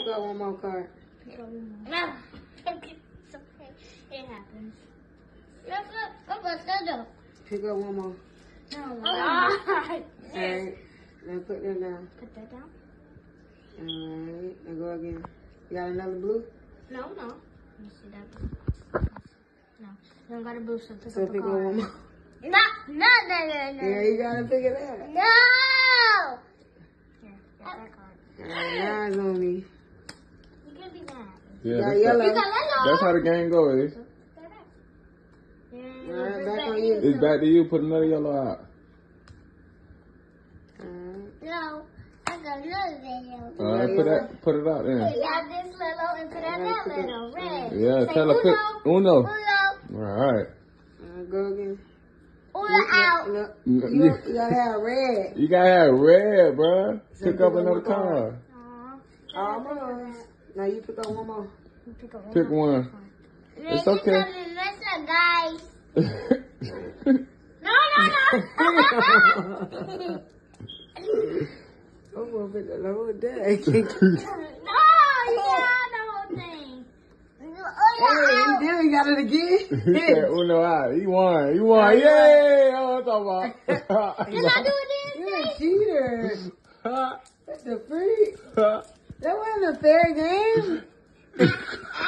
Pick up one more card. No. It's okay. It happens. Look, look, look, look, look. Pick up one more. No. Alright. Now put that down. Put that down. Alright. Now go again. You got another blue? No, no. Let me see that. No. You don't got a boost, so pick So up a pick card. one more. No, no, no, no, no. Yeah, you gotta pick it up. No! Here, get that card. Alright, now it's on me. You can be mad. You Yeah, that's, yellow. You that's how the game goes. Yeah, Alright, back that on you. It's back to you. Put another yellow out. Alright. No, I got another video. All right, put that, put it out then. got this little and put that little red. Yeah, Say tell her uno, put uno. Uno, All right. Alright, go again. uno out. No, You, you, you gotta have red. you gotta have red, bruh. So Pick pick up up another one card. card. Aw. Almost. Now you pick up one more. Pick up Pick more. one. It's okay. it something nicer, guys. No, no, no. Oh, well, but the whole day. no, you got the whole thing. Hey, Uno you did, you got it again. he said uno out. He won. He won. Yay! That's what I'm talking Can about. I do You're a cheater. Ha, That's a freak. Ha. That wasn't a fair game.